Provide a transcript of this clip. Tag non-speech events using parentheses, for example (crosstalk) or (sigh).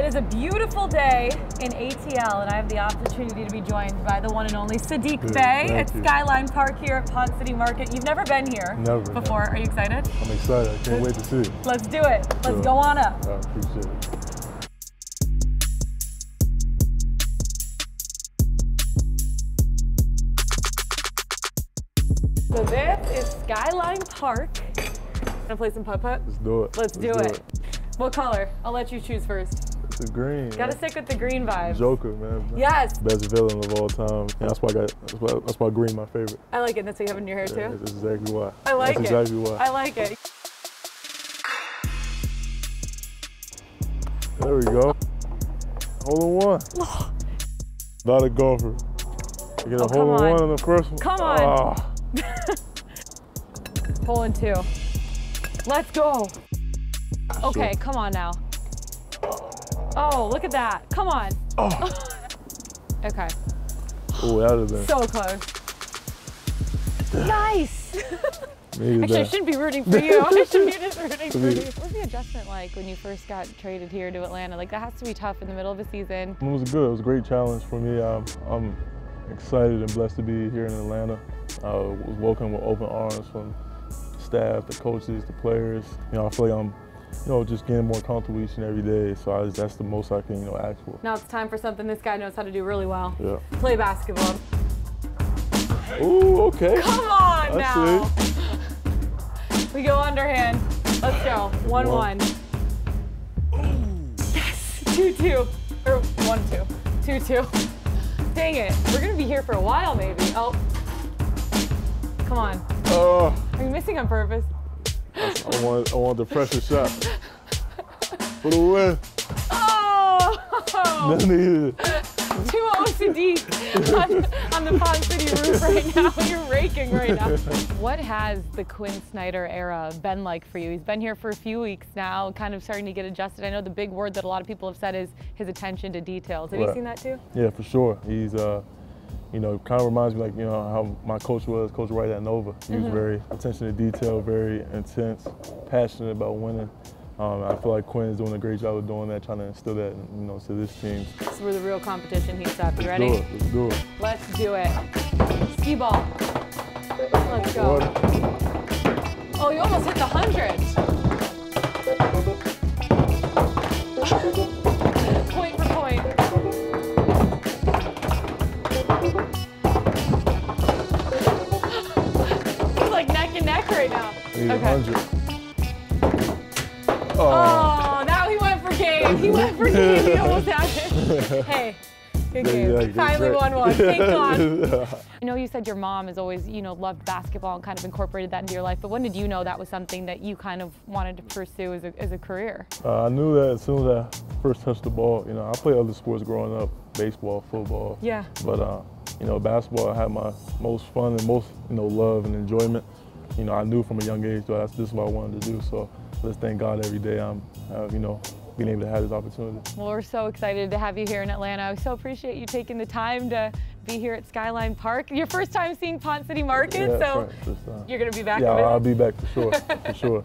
It is a beautiful day in ATL, and I have the opportunity to be joined by the one and only Saddiq Good, Bey at you. Skyline Park here at Ponce City Market. You've never been here Never, before. never. Are you excited? I'm excited. I can't wait to see it. Let's do it. Let's Sure. go on up. I appreciate it. So this is Skyline Park. Gonna play some putt putt. Let's do it. Let's do it. What color? I'll let you choose first. A green. Gotta man. stick with the green vibe. Joker, man. Yes, Best villain of all time. That's why I got. That's why, that's why green my favorite. I like it. That's what you have in your hair Yeah, too. that's exactly why. I like that's it. exactly why. I like it. There we go. Hole in one. (gasps) Not a golfer. You get a Oh, hole in on. one in the first one. Come on. Ah, (laughs) Hole in two. Let's go. Okay, come on now. Oh, look at that. Come on. oh, (laughs) Okay, oh, that would have been. so close. Nice. (laughs) Actually, I shouldn't be rooting for you. I should be just (laughs) rooting for you. What was the adjustment like when you first got traded here to Atlanta? Like, that has to be tough in the middle of a season. It was good. It was a great challenge for me. Um, I'm excited and blessed to be here in Atlanta. I was welcomed with open arms from staff, the coaches, the players. You know, I feel like I'm, you know, just getting more comfortable each and every day. So I that's the most I can, you know, ask for. Now it's time for something this guy knows how to do really well. Yeah. Play basketball. Ooh, okay. Come on I now. (laughs) We go underhand. Let's go. One one. Yes. Two two. Or one two. Two two. Dang it. We're gonna be here for a while maybe. Oh. Come on. Oh, Are you missing on purpose? I want, I want the pressure shot. For the win. Oh! That's needed. 2-0 Saddiq on, on the Ponce City roof right now. You're raking right now. What has the Quin Snyder era been like for you? He's been here for a few weeks now, kind of starting to get adjusted. I know the big word that a lot of people have said is his attention to details. Have you seen that too? Yeah, for sure. He's, uh, you know, kind of reminds me like, you know, how my coach was, Coach Wright at Nova. He mm -hmm. was mm-hmm. very attention to detail, very intense, passionate about winning. Um, I feel like Quin is doing a great job of doing that, trying to instill that, you know, to this team. This is where the real competition heats up. You ready? Let's do it. Let's do it. Let's do it. Skee-Ball. Let's go. Oh, you almost hit the 100. 800. Okay. Oh. oh, now he went for game. He went for game. He (laughs) almost had it. Hey. Good game. Yeah, Finally won one. Thank (laughs) God. I know you said your mom has always, you know, loved basketball and kind of incorporated that into your life, but when did you know that was something that you kind of wanted to pursue as a, as a career? Uh, I knew that as soon as I first touched the ball. You know, I played other sports growing up, baseball, football. Yeah. But, uh, you know, basketball, I had my most fun and most, you know, love and enjoyment. You know, I knew from a young age that that's this is what I wanted to do. So let's thank God every day I'm, uh, you know, being able to have this opportunity. Well, we're so excited to have you here in Atlanta. I so appreciate you taking the time to be here at Skyline Park. Your first time seeing Ponce City Market, Yeah, so right, you're going to be back Yeah. I'll be back for sure, for (laughs) sure.